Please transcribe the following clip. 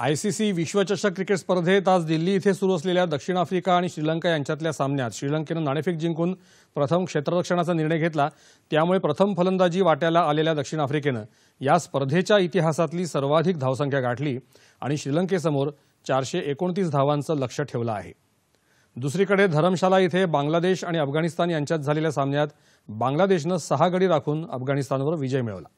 ICC विश्वचषक cricket स्पर्धेत आज दिल्ली इथे सुरू असलेल्या दक्षिण आफ्रिका आणि श्रीलंका यांच्यातल्या सामन्यात श्रीलंकेनं नाणेफेक जिंकून प्रथम क्षेत्ररक्षणाचा निर्णय घेतला. त्यामुळे प्रथम फलंदाजी वाट्याला आलेल्या दक्षिण आफ्रिकेनं या स्पर्धेच्या इतिहासातली सर्वाधिक धावसंख्या गाठली आणि श्रीलंकेसमोर चारशे एकोणतीस धावांचं लक्ष ठेवलं आहे. दुसरीकडे धरमशाला इथे बांगलादेश आणि अफगाणिस्तान यांच्यात झालेल्या सामन्यात बांगलादेशनं सहा गडी राखून अफगाणिस्तानवर विजय मिळवला.